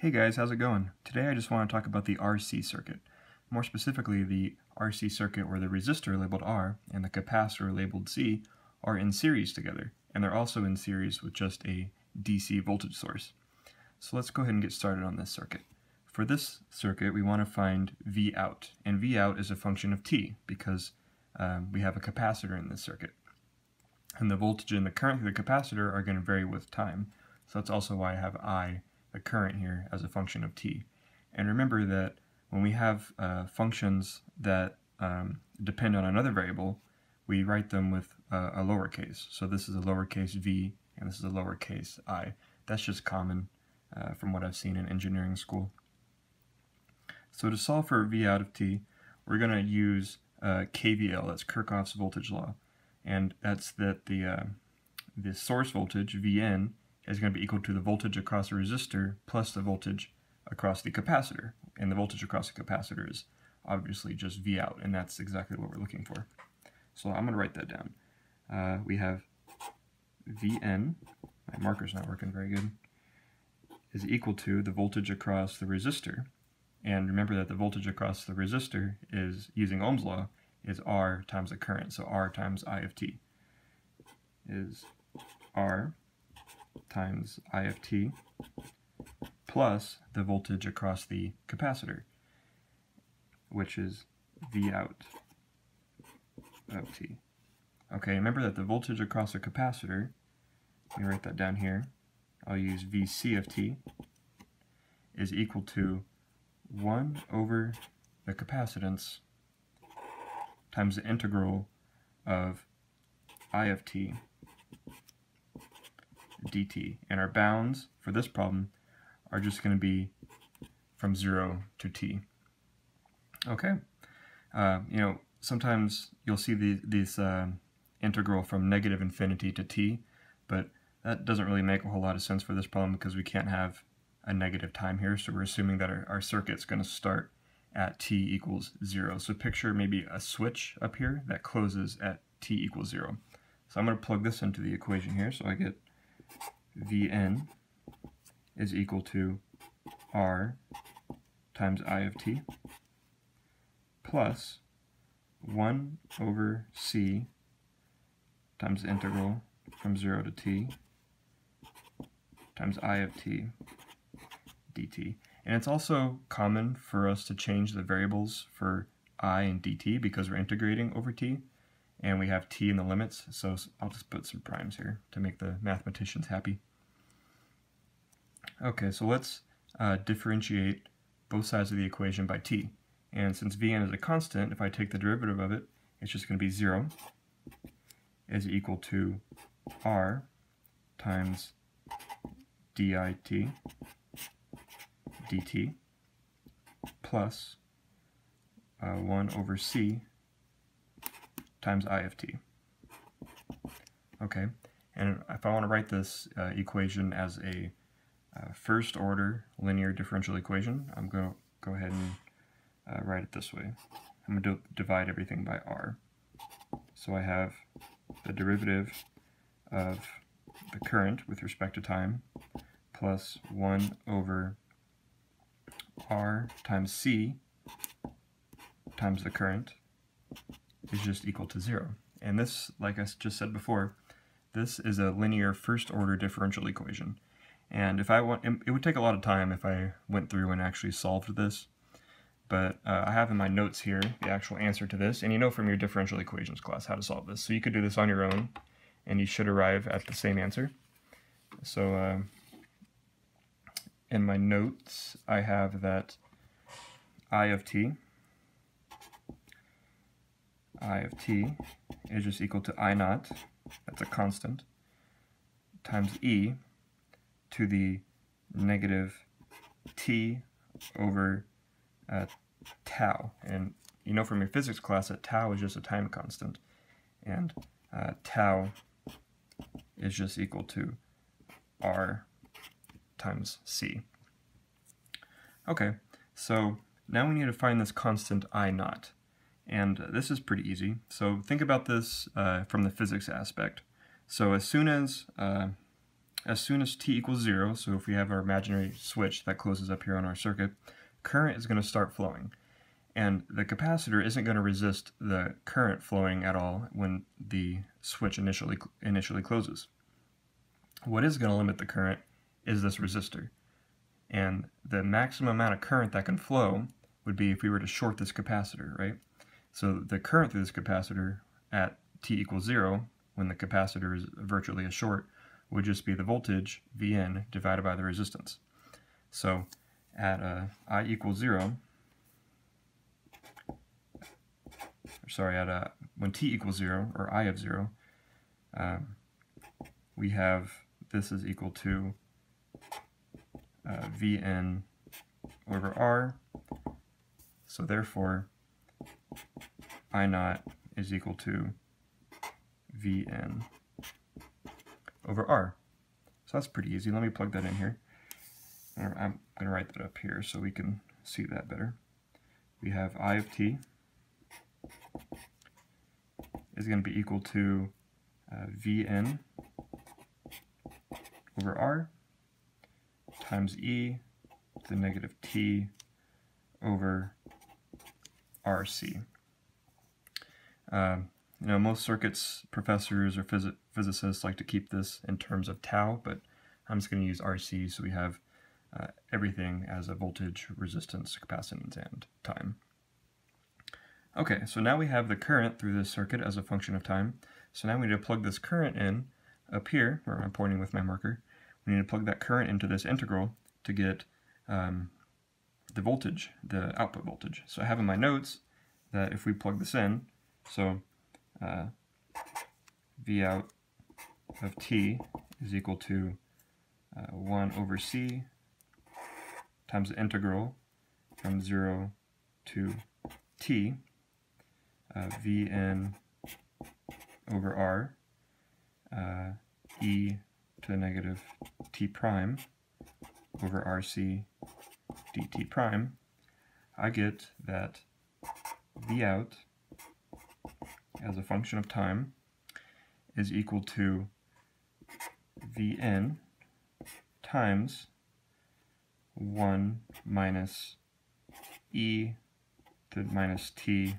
Hey guys, how's it going? Today I just want to talk about the RC circuit. More specifically, the RC circuit where the resistor labeled R and the capacitor labeled C are in series together, and they're also in series with just a DC voltage source. So let's go ahead and get started on this circuit. For this circuit, we want to find V out, and V out is a function of T because um, we have a capacitor in this circuit. And the voltage and the current through the capacitor are going to vary with time, so that's also why I have I the current here as a function of t. And remember that when we have uh, functions that um, depend on another variable, we write them with uh, a lowercase. So this is a lowercase v, and this is a lowercase i. That's just common uh, from what I've seen in engineering school. So to solve for v out of t, we're going to use uh, KVL, that's Kirchhoff's voltage law. And that's that the, uh, the source voltage, Vin, is going to be equal to the voltage across the resistor plus the voltage across the capacitor. And the voltage across the capacitor is obviously just V out, and that's exactly what we're looking for. So I'm going to write that down. Uh, we have Vin, my marker's not working very good, is equal to the voltage across the resistor. And remember that the voltage across the resistor is, using Ohm's law, is R times the current. So R times I of t is R times I of t plus the voltage across the capacitor, which is V out of t. Okay, remember that the voltage across a capacitor, let me write that down here, I'll use Vc of t, is equal to 1 over the capacitance times the integral of I of t dt. And our bounds for this problem are just going to be from 0 to t. Okay. Uh, you know, sometimes you'll see the, this uh, integral from negative infinity to t, but that doesn't really make a whole lot of sense for this problem because we can't have a negative time here, so we're assuming that our, our circuit's going to start at t equals 0. So picture maybe a switch up here that closes at t equals 0. So I'm going to plug this into the equation here, so I get Vin is equal to R times I of t plus 1 over c times the integral from 0 to t times I of t dt. And it's also common for us to change the variables for i and dt because we're integrating over t and we have t in the limits, so I'll just put some primes here to make the mathematicians happy. Okay, so let's uh, differentiate both sides of the equation by t. And since Vin is a constant, if I take the derivative of it, it's just going to be 0 is equal to r times dit dt plus uh, 1 over c times I of t. Okay, and if I want to write this uh, equation as a uh, first order linear differential equation, I'm going to go ahead and uh, write it this way. I'm going to divide everything by r. So I have the derivative of the current with respect to time plus 1 over r times c times the current is just equal to zero. And this, like I just said before, this is a linear first order differential equation. And if I want, it would take a lot of time if I went through and actually solved this. But uh, I have in my notes here the actual answer to this, and you know from your differential equations class how to solve this. So you could do this on your own, and you should arrive at the same answer. So uh, in my notes, I have that I of t I of t is just equal to I naught, that's a constant, times e to the negative t over uh, tau. And you know from your physics class that tau is just a time constant, and uh, tau is just equal to r times c. Okay, so now we need to find this constant I naught. And this is pretty easy. So think about this uh, from the physics aspect. So as soon as uh, as soon as t equals 0, so if we have our imaginary switch that closes up here on our circuit, current is going to start flowing. And the capacitor isn't going to resist the current flowing at all when the switch initially, initially closes. What is going to limit the current is this resistor. And the maximum amount of current that can flow would be if we were to short this capacitor, right? So the current through this capacitor at t equals 0, when the capacitor is virtually a short, would just be the voltage, Vin, divided by the resistance. So at uh, I equals 0, sorry, at uh, when t equals 0, or I of 0, um, we have this is equal to uh, Vin over R. So therefore, I naught is equal to Vin over R. So that's pretty easy. Let me plug that in here. I'm going to write that up here so we can see that better. We have I of t is going to be equal to uh, Vin over R times E to the negative t over RC. Um, you know, most circuits professors or phys physicists like to keep this in terms of tau, but I'm just going to use RC so we have uh, everything as a voltage, resistance, capacitance, and time. Okay, so now we have the current through this circuit as a function of time. So now we need to plug this current in up here, where I'm pointing with my marker. We need to plug that current into this integral to get um, the voltage, the output voltage. So I have in my notes that if we plug this in, so uh, V out of t is equal to uh, 1 over c times the integral from 0 to t, uh, Vin over r, uh, e to the negative t prime over rc dt prime, I get that V out as a function of time is equal to Vin times 1 minus e to the minus t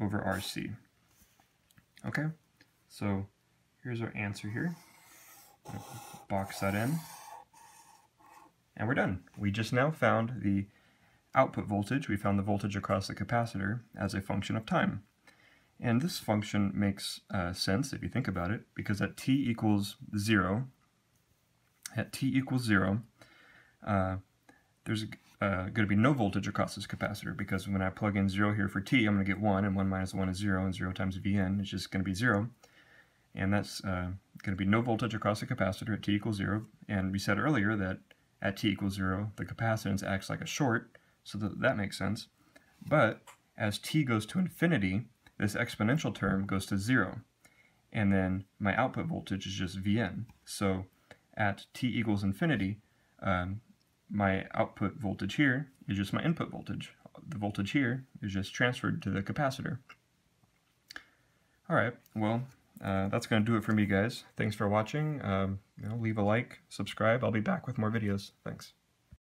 over rc. Okay, so here's our answer here. Box that in. And we're done. We just now found the output voltage. We found the voltage across the capacitor as a function of time. And this function makes uh, sense if you think about it, because at t equals 0, at t equals 0, uh, there's uh, going to be no voltage across this capacitor, because when I plug in 0 here for t, I'm going to get 1, and 1 minus 1 is 0, and 0 times Vin is just going to be 0. And that's uh, going to be no voltage across the capacitor at t equals 0. And we said earlier that at t equals 0, the capacitance acts like a short, so that, that makes sense. But as t goes to infinity, this exponential term goes to 0. And then my output voltage is just Vin. So at t equals infinity, um, my output voltage here is just my input voltage. The voltage here is just transferred to the capacitor. Alright, well, uh, that's going to do it for me, guys. Thanks for watching. Um, you know, leave a like, subscribe. I'll be back with more videos. Thanks.